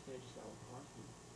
stages just out of.